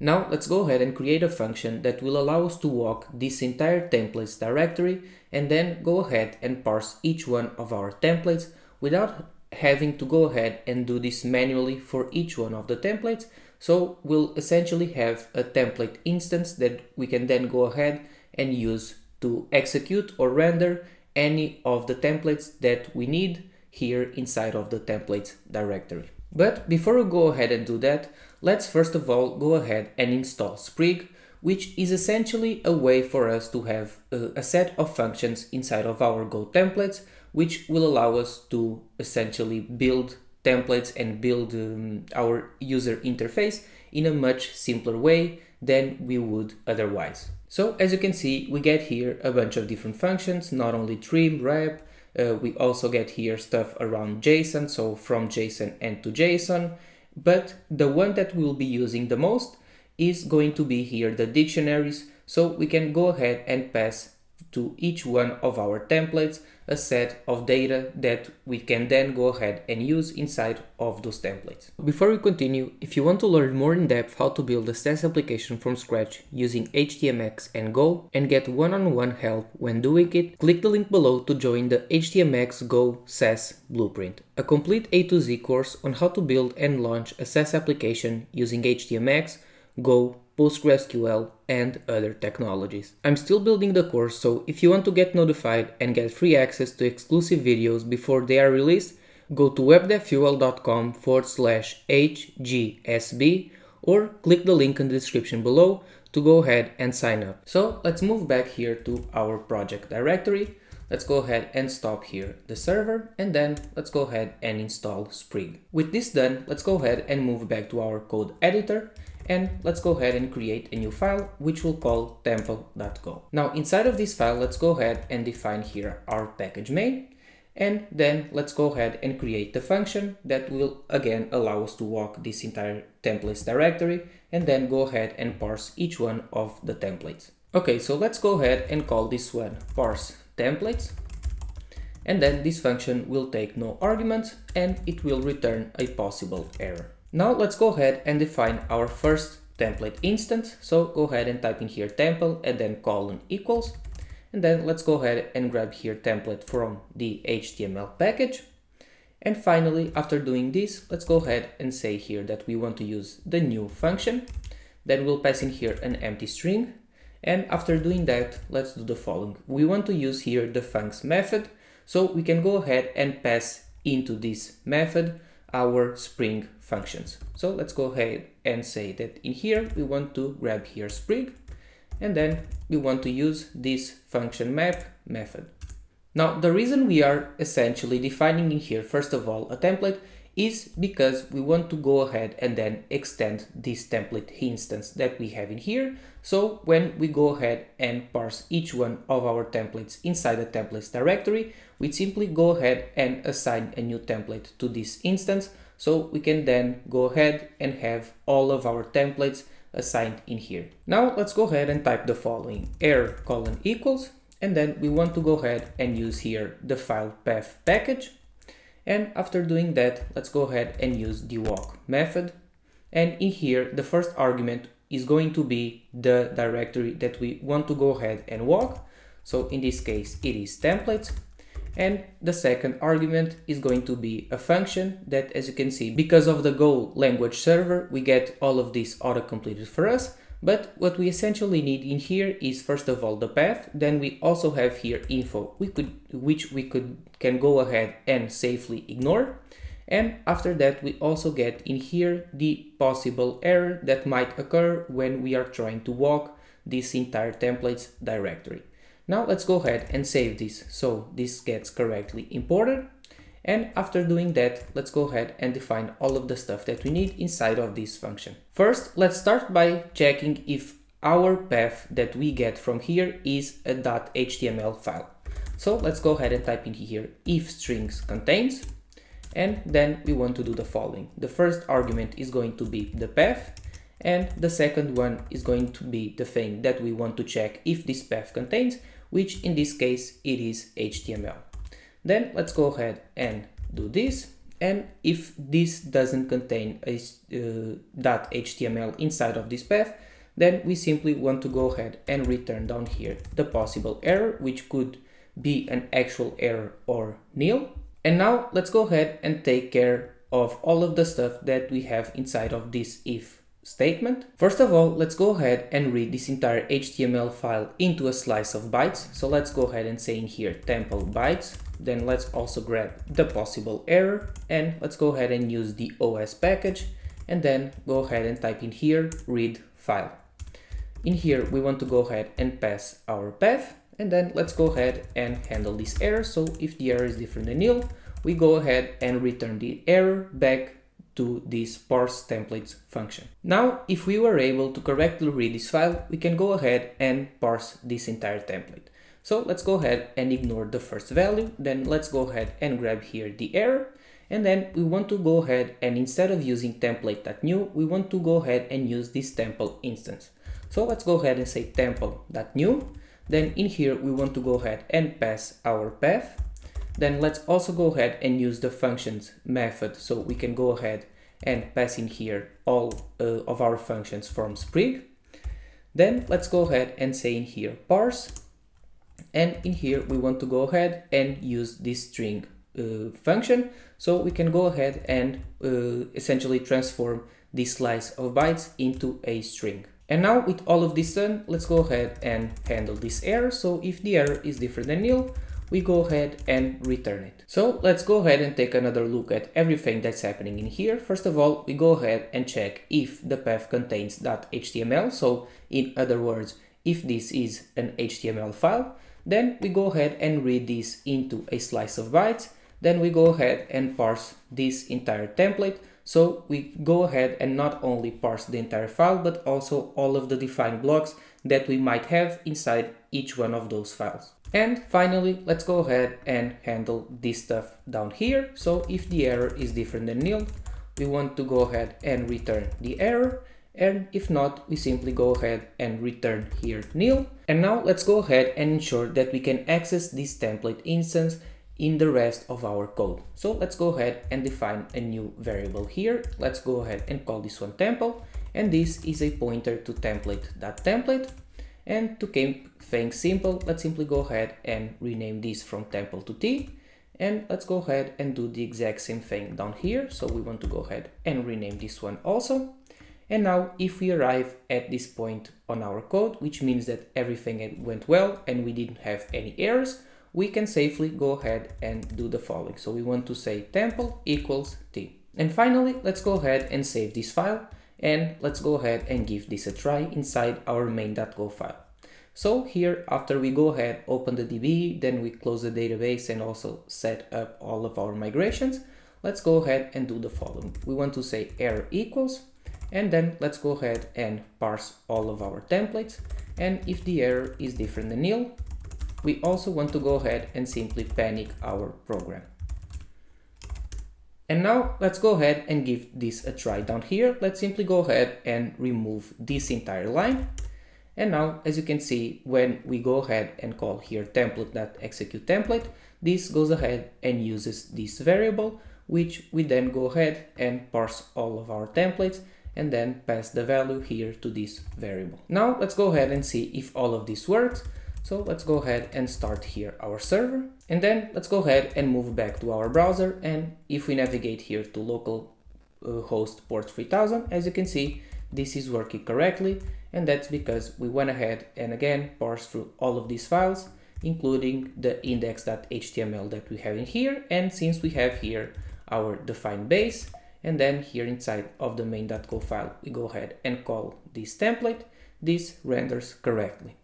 Now let's go ahead and create a function that will allow us to walk this entire templates directory and then go ahead and parse each one of our templates without having to go ahead and do this manually for each one of the templates. So we'll essentially have a template instance that we can then go ahead and use to execute or render any of the templates that we need here inside of the templates directory. But before we go ahead and do that, let's first of all go ahead and install Sprig, which is essentially a way for us to have a, set of functions inside of our Go templates, which will allow us to essentially build templates and build um, our user interface in a much simpler way than we would otherwise. So as you can see, we get here a bunch of different functions, not only trim, wrap, uh, we also get here stuff around JSON, so from JSON and to JSON. But the one that we'll be using the most is going to be here the dictionaries. So we can go ahead and pass to each one of our templates a set of data that we can then go ahead and use inside of those templates. Before we continue, if you want to learn more in depth how to build a SaaS application from scratch using HTMX and Go and get one-on-one -on -one help when doing it, click the link below to join the HTMX Go SaaS Blueprint, a complete A to Z course on how to build and launch a SaaS application using HTMX, Go, PostgreSQL, and other technologies. I'm still building the course, so if you want to get notified and get free access to exclusive videos before they are released, go to webdevfuel.com forward slash HGSB or click the link in the description below to go ahead and sign up. So let's move back here to our project directory. Let's go ahead and stop here the server and then let's go ahead and install Sprig. With this done, let's go ahead and move back to our code editor and let's go ahead and create a new file which we'll call temple.go. Now inside of this file let's go ahead and define here our package main and then let's go ahead and create the function that will again allow us to walk this entire templates directory and then go ahead and parse each one of the templates. Okay, so let's go ahead and call this one parse templates and then this function will take no arguments and it will return a possible error. Now let's go ahead and define our first template instance. So go ahead and type in here temple and then colon equals. And then let's go ahead and grab here template from the HTML package. And finally, after doing this, let's go ahead and say here that we want to use the new function. Then we'll pass in here an empty string. And after doing that, let's do the following. We want to use here the funcs method. So we can go ahead and pass into this method our Sprig functions. So let's go ahead and say that in here we want to grab here Sprig and then we want to use this function map method. Now the reason we are essentially defining in here first of all a template is because we want to go ahead and then extend this template instance that we have in here. So when we go ahead and parse each one of our templates inside the templates directory, we simply go ahead and assign a new template to this instance. So we can then go ahead and have all of our templates assigned in here. Now let's go ahead and type the following error colon equals and then we want to go ahead and use here the file path package and after doing that, let's go ahead and use the walk method. And in here, the first argument is going to be the directory that we want to go ahead and walk. So in this case, it is templates. And the second argument is going to be a function that, as you can see, because of the Go language server, we get all of this auto-completed for us. But what we essentially need in here is first of all the path, then we also have here info, we could, which we could can go ahead and safely ignore. And after that, we also get in here the possible error that might occur when we are trying to walk this entire templates directory. Now let's go ahead and save this so this gets correctly imported. And after doing that, let's go ahead and define all of the stuff that we need inside of this function. First, let's start by checking if our path that we get from here is a .html file. So let's go ahead and type in here if strings contains, and then we want to do the following. The first argument is going to be the path, and the second one is going to be the thing that we want to check if this path contains, which in this case it is HTML. Then let's go ahead and do this. and if this doesn't contain a uh, .html inside of this path, then we simply want to go ahead and return down here the possible error, which could be an actual error or nil. And now let's go ahead and take care of all of the stuff that we have inside of this if statement. First of all, let's go ahead and read this entire HTML file into a slice of bytes. So let's go ahead and say in here temple bytes. Then let's also grab the possible error and let's go ahead and use the OS package and then go ahead and type in here read file. In here, we want to go ahead and pass our path and then let's go ahead and handle this error. So if the error is different than nil, we go ahead and return the error back to this parse templates function. Now, if we were able to correctly read this file, we can go ahead and parse this entire template. So let's go ahead and ignore the first value. Then let's go ahead and grab here the error. And then we want to go ahead and instead of using template.new, we want to go ahead and use this temple instance. So let's go ahead and say temple.new. Then in here, we want to go ahead and pass our path. Then let's also go ahead and use the functions method. So we can go ahead and pass in here all uh, of our functions from Sprig. Then let's go ahead and say in here parse. And in here, we want to go ahead and use this string uh, function. So we can go ahead and uh, essentially transform this slice of bytes into a string. And now with all of this done, let's go ahead and handle this error. So if the error is different than nil, we go ahead and return it. So let's go ahead and take another look at everything that's happening in here. First of all, we go ahead and check if the path contains that .html. So in other words, if this is an HTML file, then we go ahead and read this into a slice of bytes. Then we go ahead and parse this entire template so we go ahead and not only parse the entire file, but also all of the defined blocks that we might have inside each one of those files. And finally, let's go ahead and handle this stuff down here. So if the error is different than nil, we want to go ahead and return the error. And if not, we simply go ahead and return here nil. And now let's go ahead and ensure that we can access this template instance in the rest of our code. So let's go ahead and define a new variable here. Let's go ahead and call this one temple. And this is a pointer to template.template. Template. And to keep things simple, let's simply go ahead and rename this from temple to t. And let's go ahead and do the exact same thing down here. So we want to go ahead and rename this one also. And now if we arrive at this point on our code, which means that everything went well and we didn't have any errors, we can safely go ahead and do the following. So we want to say temple equals t. And finally, let's go ahead and save this file and let's go ahead and give this a try inside our main.go file. So here, after we go ahead, open the DB, then we close the database and also set up all of our migrations, let's go ahead and do the following. We want to say error equals, and then let's go ahead and parse all of our templates. And if the error is different than nil, we also want to go ahead and simply panic our program. And now let's go ahead and give this a try down here. Let's simply go ahead and remove this entire line. And now, as you can see, when we go ahead and call here template.execute template, this goes ahead and uses this variable, which we then go ahead and parse all of our templates and then pass the value here to this variable. Now let's go ahead and see if all of this works. So let's go ahead and start here our server. And then let's go ahead and move back to our browser. And if we navigate here to local uh, host port 3000, as you can see, this is working correctly. And that's because we went ahead and again parsed through all of these files, including the index.html that we have in here. And since we have here our defined base, and then here inside of the main.go file, we go ahead and call this template, this renders correctly.